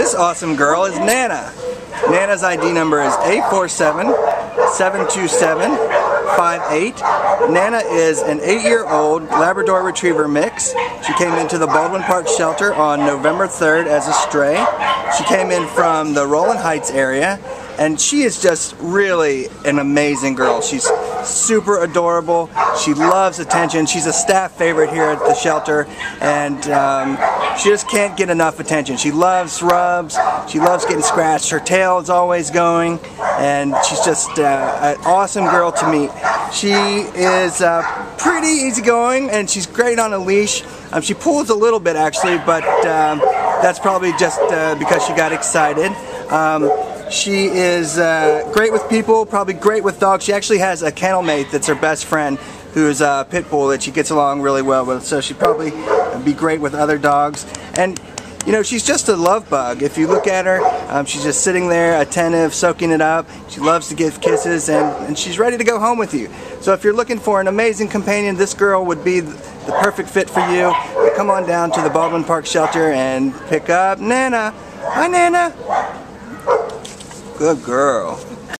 This awesome girl is Nana. Nana's ID number is 847-727-58. Nana is an 8-year-old Labrador Retriever mix. She came into the Baldwin Park shelter on November 3rd as a stray. She came in from the Rowland Heights area and she is just really an amazing girl. She's super adorable. She loves attention. She's a staff favorite here at the shelter, and um, she just can't get enough attention. She loves rubs. She loves getting scratched. Her tail is always going, and she's just uh, an awesome girl to meet. She is uh, pretty easygoing, and she's great on a leash. Um, she pulls a little bit actually, but um, that's probably just uh, because she got excited. Um, she is uh, great with people, probably great with dogs. She actually has a kennel mate that's her best friend who's a pit bull that she gets along really well with. So she'd probably be great with other dogs. And you know, she's just a love bug. If you look at her, um, she's just sitting there, attentive, soaking it up. She loves to give kisses, and, and she's ready to go home with you. So if you're looking for an amazing companion, this girl would be the perfect fit for you. Come on down to the Baldwin Park Shelter and pick up Nana. Hi, Nana. Good girl.